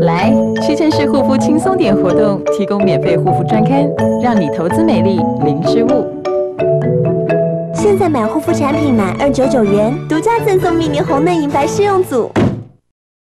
来，屈臣氏护肤轻松点活动提供免费护肤专刊，让你投资美丽零失误。现在买护肤产品满二九九元，独家赠送迷你红嫩银白试用组。